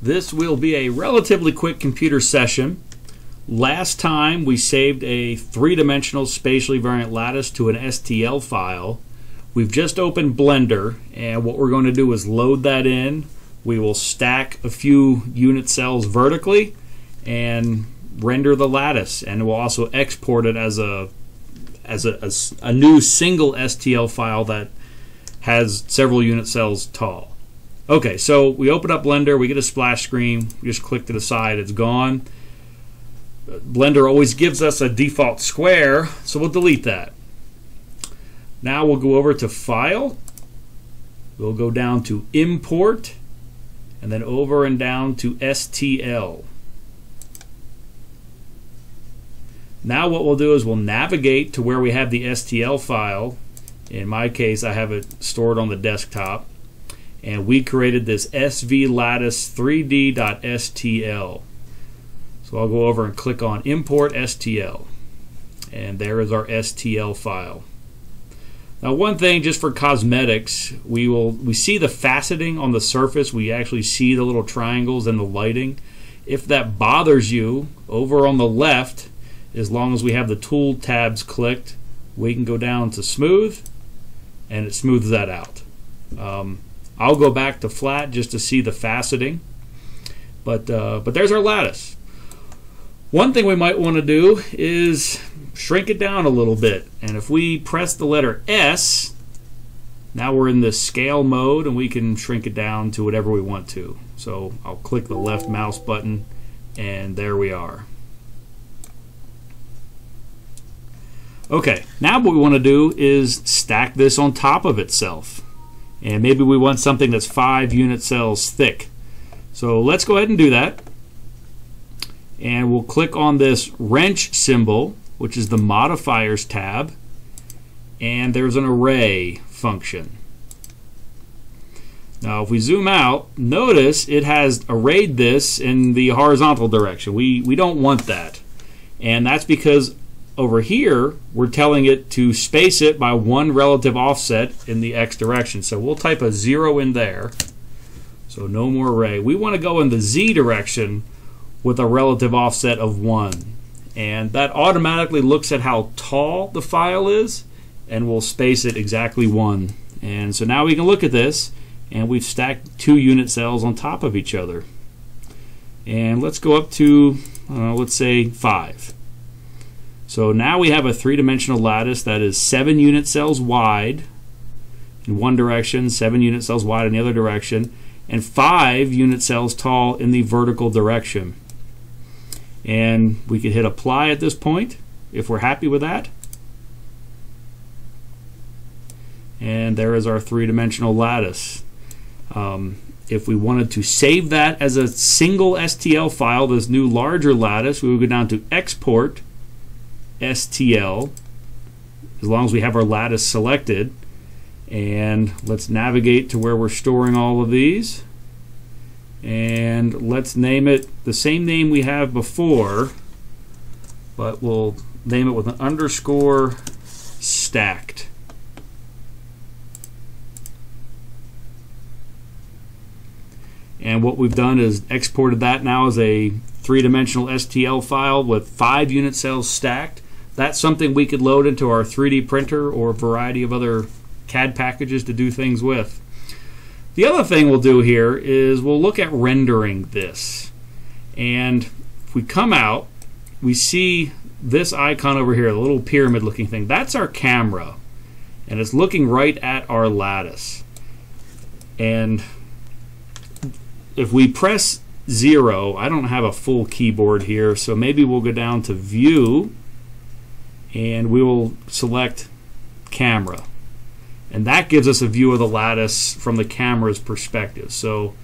This will be a relatively quick computer session. Last time we saved a three-dimensional spatially variant lattice to an STL file. We've just opened Blender and what we're going to do is load that in. We will stack a few unit cells vertically and render the lattice and we'll also export it as a as a, a, a new single STL file that has several unit cells tall. Okay, so we open up Blender, we get a splash screen, we just click to the side, it's gone. Blender always gives us a default square, so we'll delete that. Now we'll go over to File, we'll go down to Import, and then over and down to STL. Now what we'll do is we'll navigate to where we have the STL file. In my case, I have it stored on the desktop and we created this svlattice 3d.stl. So I'll go over and click on import STL and there is our STL file. Now one thing just for cosmetics, we will we see the faceting on the surface, we actually see the little triangles and the lighting. If that bothers you, over on the left, as long as we have the tool tabs clicked, we can go down to smooth and it smooths that out. Um, I'll go back to flat just to see the faceting. But, uh, but there's our lattice. One thing we might want to do is shrink it down a little bit. And if we press the letter S, now we're in the scale mode and we can shrink it down to whatever we want to. So I'll click the left mouse button and there we are. Okay, now what we want to do is stack this on top of itself and maybe we want something that's five unit cells thick. So let's go ahead and do that. And we'll click on this wrench symbol, which is the modifiers tab, and there's an array function. Now if we zoom out, notice it has arrayed this in the horizontal direction. We, we don't want that. And that's because over here, we're telling it to space it by one relative offset in the x direction. So we'll type a 0 in there. So no more array. We want to go in the z direction with a relative offset of 1. And that automatically looks at how tall the file is and will space it exactly 1. And so now we can look at this and we've stacked two unit cells on top of each other. And let's go up to, uh, let's say, 5. So now we have a three-dimensional lattice that is seven unit cells wide in one direction, seven unit cells wide in the other direction, and five unit cells tall in the vertical direction. And we could hit apply at this point if we're happy with that. And there is our three-dimensional lattice. Um, if we wanted to save that as a single STL file, this new larger lattice, we would go down to Export, STL as long as we have our lattice selected. And let's navigate to where we're storing all of these. And let's name it the same name we have before but we'll name it with an underscore stacked. And what we've done is exported that now as a three-dimensional STL file with five unit cells stacked that's something we could load into our 3D printer or a variety of other CAD packages to do things with. The other thing we'll do here is we'll look at rendering this. And if we come out, we see this icon over here, the little pyramid looking thing. That's our camera. And it's looking right at our lattice. And if we press zero, I don't have a full keyboard here, so maybe we'll go down to view and we will select camera. And that gives us a view of the lattice from the camera's perspective. So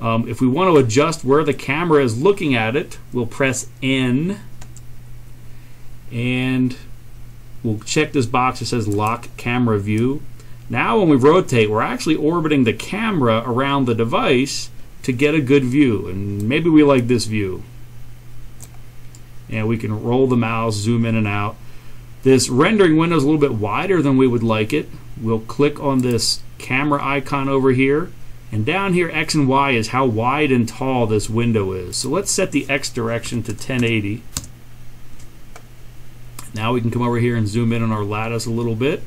um, if we want to adjust where the camera is looking at it, we'll press N and we'll check this box that says lock camera view. Now when we rotate, we're actually orbiting the camera around the device to get a good view. And maybe we like this view. And we can roll the mouse, zoom in and out. This rendering window is a little bit wider than we would like it. We'll click on this camera icon over here And down here, X and Y is how wide and tall this window is. So let's set the X direction to 1080. Now we can come over here and zoom in on our lattice a little bit.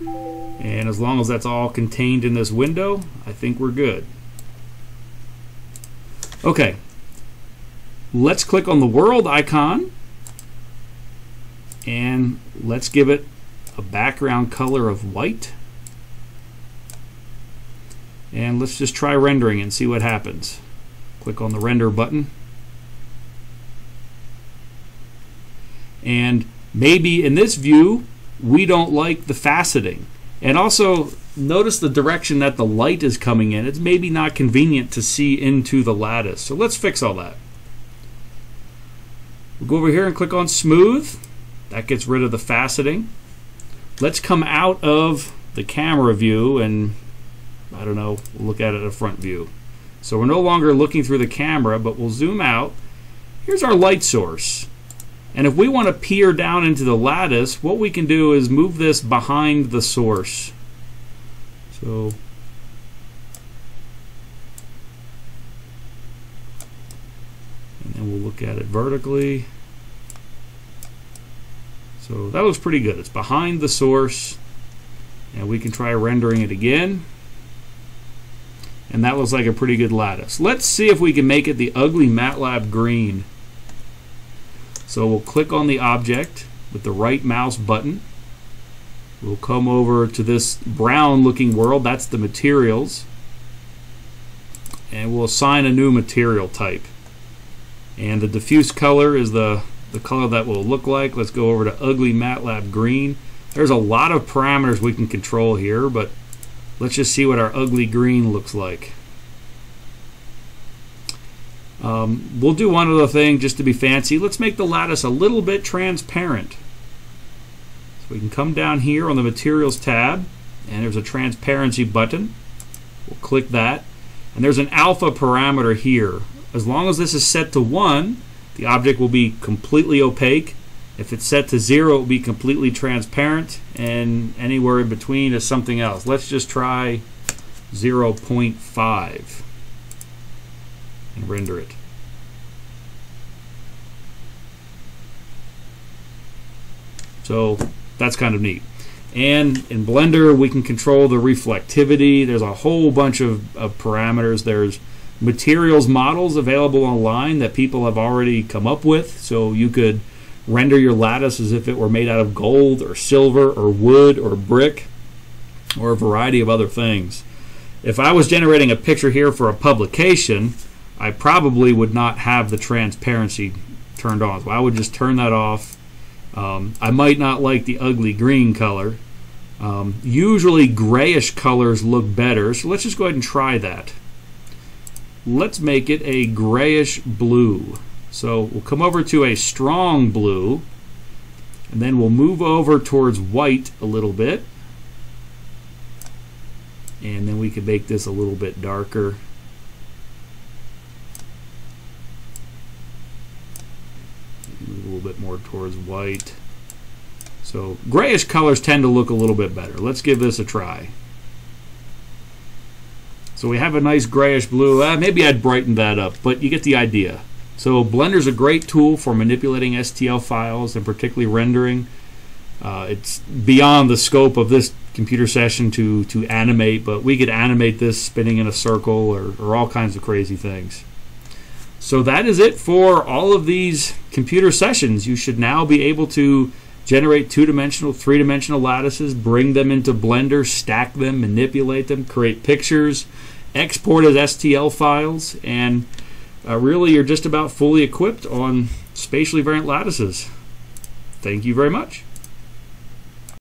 And as long as that's all contained in this window, I think we're good. Okay, let's click on the world icon and let's give it a background color of white. And let's just try rendering and see what happens. Click on the render button. And maybe in this view, we don't like the faceting. And also, notice the direction that the light is coming in. It's maybe not convenient to see into the lattice. So let's fix all that. We'll go over here and click on Smooth. That gets rid of the faceting. Let's come out of the camera view and I don't know, look at it a front view. So we're no longer looking through the camera, but we'll zoom out. Here's our light source. And if we want to peer down into the lattice, what we can do is move this behind the source. So and then we'll look at it vertically. So that looks pretty good. It's behind the source and we can try rendering it again and that looks like a pretty good lattice. Let's see if we can make it the ugly MATLAB green. So we'll click on the object with the right mouse button. We'll come over to this brown looking world, that's the materials. And we'll assign a new material type. And the diffuse color is the, the color that will look like. Let's go over to ugly MATLAB green. There's a lot of parameters we can control here, but Let's just see what our ugly green looks like. Um, we'll do one other thing just to be fancy. Let's make the lattice a little bit transparent. So we can come down here on the Materials tab, and there's a Transparency button. We'll click that. And there's an alpha parameter here. As long as this is set to 1, the object will be completely opaque. If it's set to zero, it will be completely transparent, and anywhere in between is something else. Let's just try 0.5 and render it. So that's kind of neat. And in Blender, we can control the reflectivity. There's a whole bunch of, of parameters. There's materials models available online that people have already come up with. So you could render your lattice as if it were made out of gold or silver or wood or brick or a variety of other things. If I was generating a picture here for a publication, I probably would not have the transparency turned on. So I would just turn that off. Um, I might not like the ugly green color. Um, usually grayish colors look better, so let's just go ahead and try that. Let's make it a grayish blue. So we'll come over to a strong blue, and then we'll move over towards white a little bit. And then we can make this a little bit darker. Move a little bit more towards white. So grayish colors tend to look a little bit better. Let's give this a try. So we have a nice grayish blue. Uh, maybe I'd brighten that up, but you get the idea. So Blender's a great tool for manipulating STL files and particularly rendering. Uh, it's beyond the scope of this computer session to, to animate, but we could animate this spinning in a circle or, or all kinds of crazy things. So that is it for all of these computer sessions. You should now be able to generate two-dimensional, three-dimensional lattices, bring them into Blender, stack them, manipulate them, create pictures, export as STL files, and uh, really you're just about fully equipped on spatially variant lattices. Thank you very much.